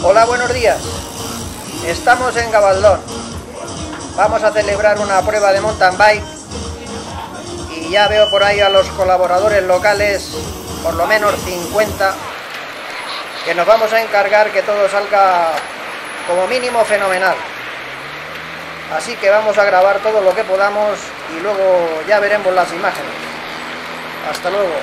Hola, buenos días. Estamos en Gabaldón. Vamos a celebrar una prueba de mountain bike y ya veo por ahí a los colaboradores locales, por lo menos 50, que nos vamos a encargar que todo salga como mínimo fenomenal. Así que vamos a grabar todo lo que podamos y luego ya veremos las imágenes. Hasta luego.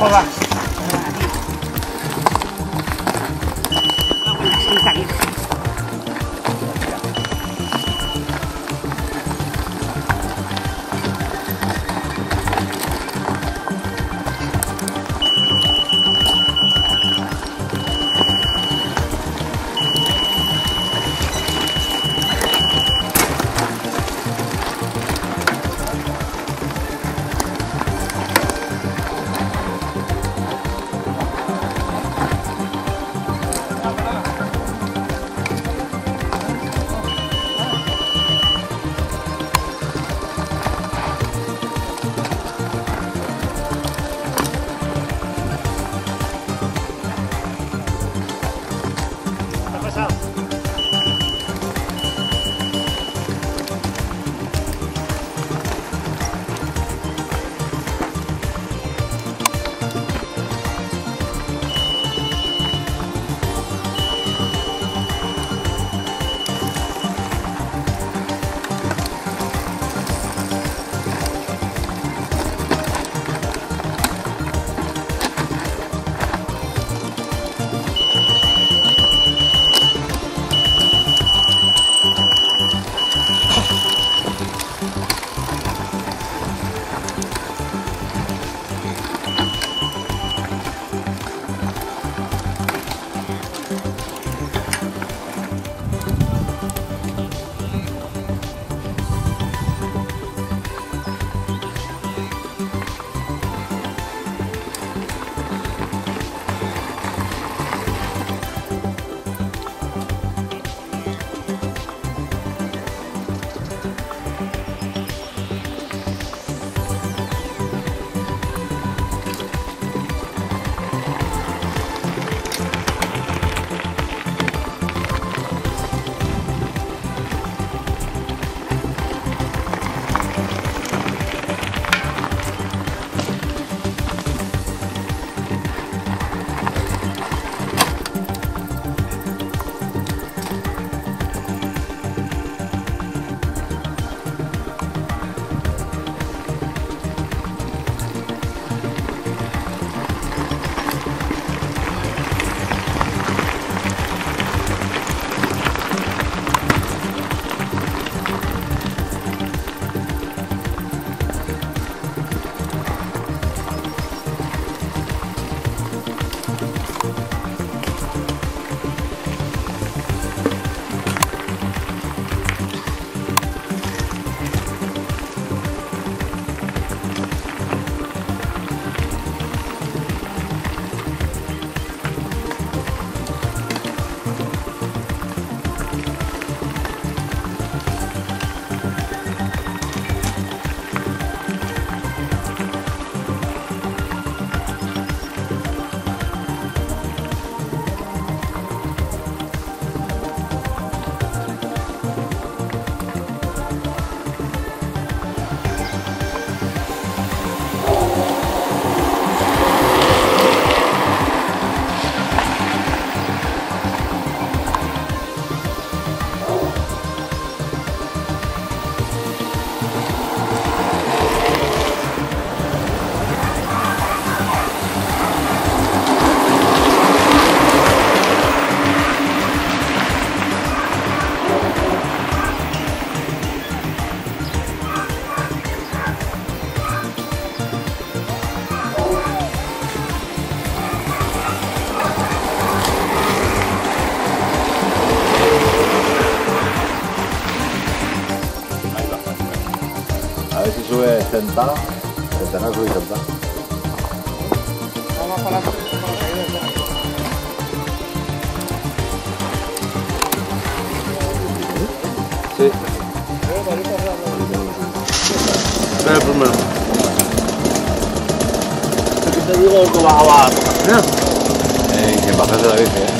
No tenés que sentar. Vamos para. Sí. Ven el primero. Aquí te digo que a tocar. Eh, que bajes de la bici, eh.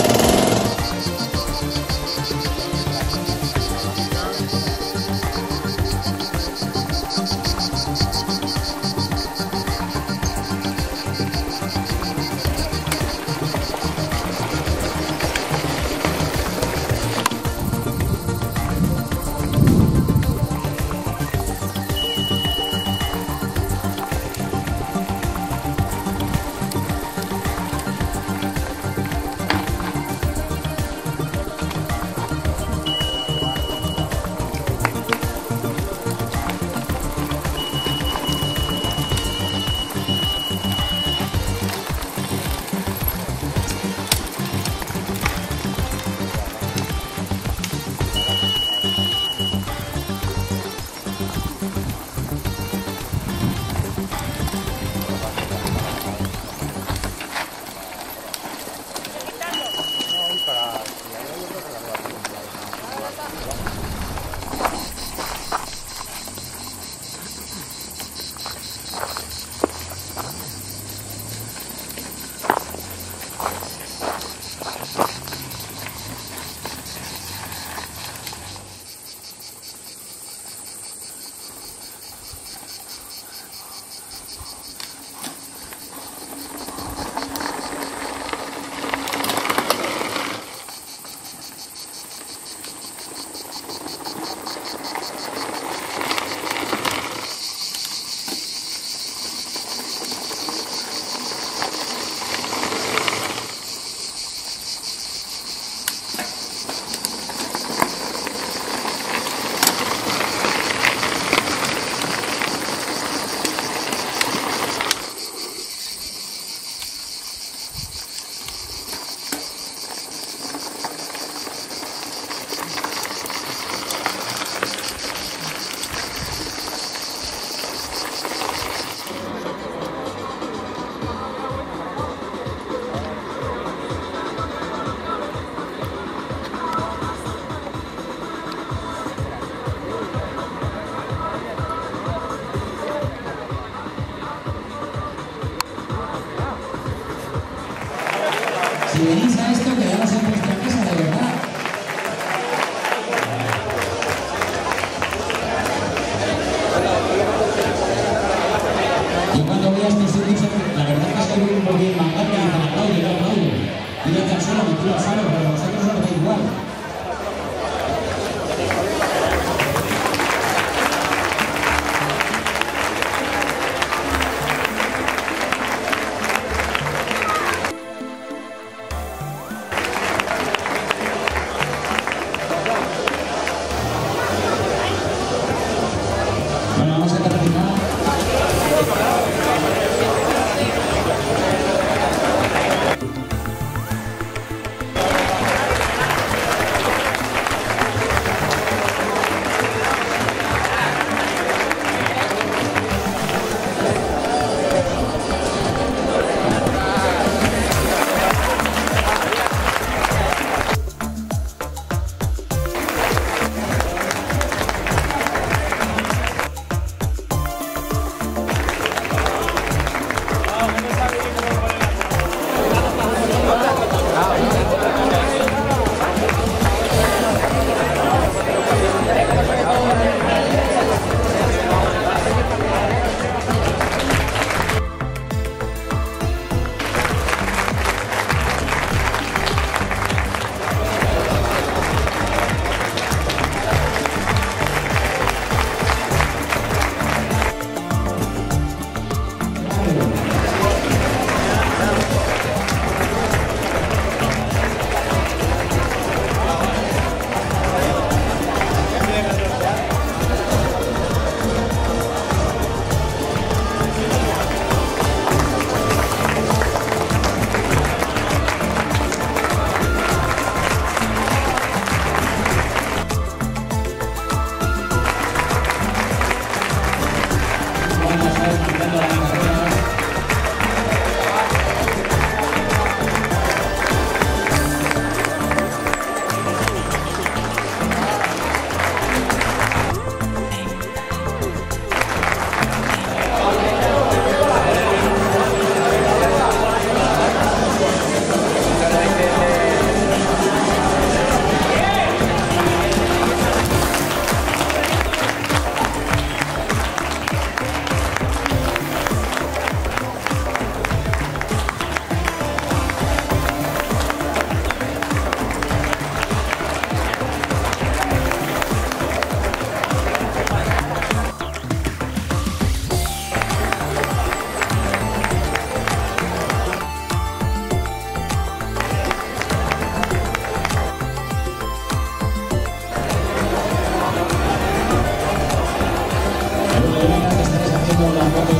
La